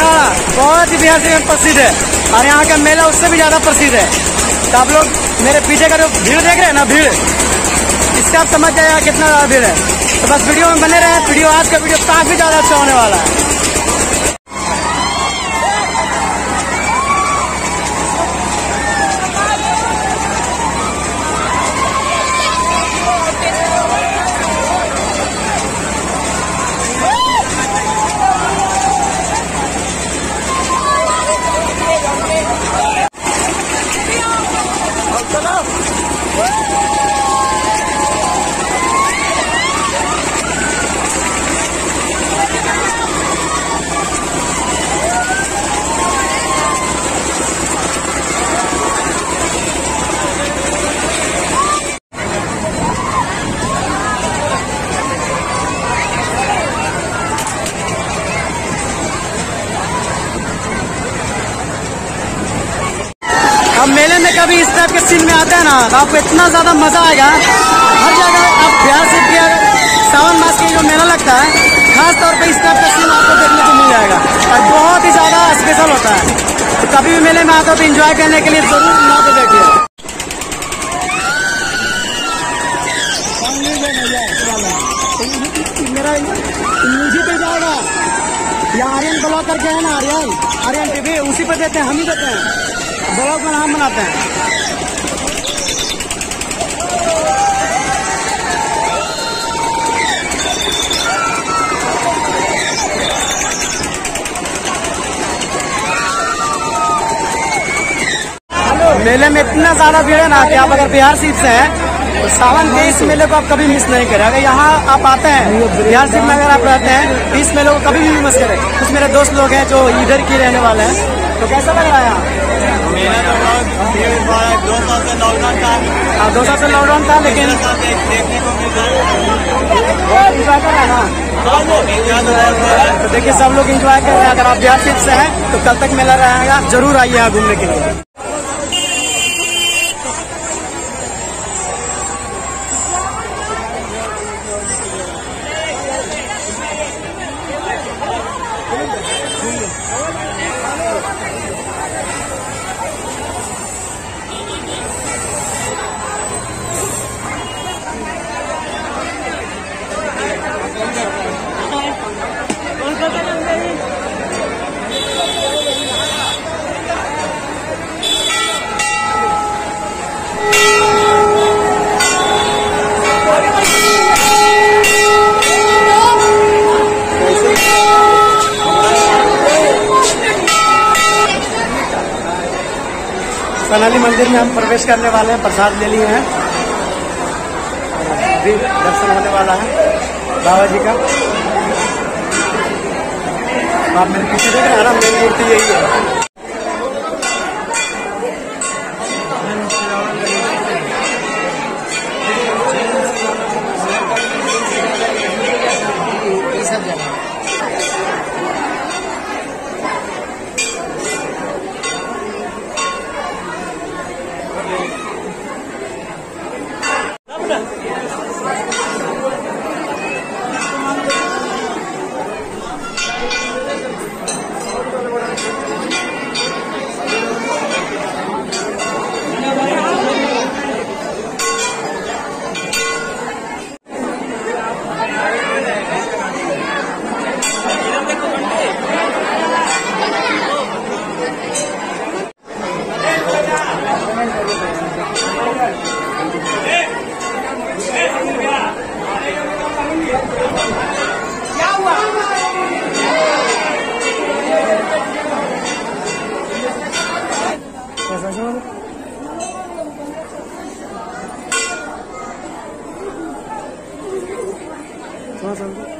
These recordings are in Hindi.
का बहुत ही बिहार से प्रसिद्ध है। और यहाँ का मेला उससे भी ज़्यादा प्रसिद्ध है। तो आप लोग मेरे पीछे का जो भीड़ देख रहे हैं ना, भीड़, इसका आप समझ जाएगा कितना ज़्यादा भीड़ है। तो बस वीडियो में बने रहे वीडियो आज का वीडियो काफ़ी ज़्यादा अच्छा होने वाला है। अब मेले में कभी इस टाइप के सीन में आते हैं ना तो आपको इतना ज़्यादा मज़ा आएगा। हर जगह आप बिहार से अगर सावन मास के जो मेला लगता है, खास तौर पे इस टाइप का सीन आपको देखने को मिल जाएगा। और बहुत ही ज़्यादा स्पेशल होता है। तो कभी भी मेले में आते हो तो इंजॉय करने के लिए ज़रूर यहाँ पे देखिए मेरा इसी पे जाएगा ये आर्यन ब्लॉग करके है ना, आर्यन। आर्यन टीवी, उसी पे देते हैं, हम ही देते हैं। ब्लॉग में हम बनाते हैं। मेले में इतना ज़्यादा भीड़ है ना कि आप अगर बिहार सीट से हैं, सावन के इस मेले को आप कभी मिस नहीं करें। अगर यहाँ आप आते हैं, बिहार सीट में अगर आप रहते हैं तो इस मेले को कभी भी मिस करें। कुछ मेरे दोस्त लोग हैं जो इधर की रहने वाले हैं। तो कैसा लग रहा है यहाँ? मेरा तो बहुत दो साल से लॉकडाउन था। हाँ, दो साल से लॉकडाउन था लेकिन देखने को मिल रहा है हैं। तो देखिए सब लोग इंजॉय कर रहे हैं। अगर आप बिहार से हैं तो कल तक मेला रहेगा। ज़रूर आइए यहाँ घूमने के लिए। सोनाली मंदिर में हम प्रवेश करने वाले हैं, प्रसाद ले लिए हैं। अभी दर्शन होने वाला है। बाबा जी का। आप मेरे पीछे देख रहे हैं ना मेन मूर्ति यही है। 哎哎呀哎呀哎呀哎哎呀哎呀哎呀哎呀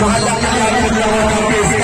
मोहल्ला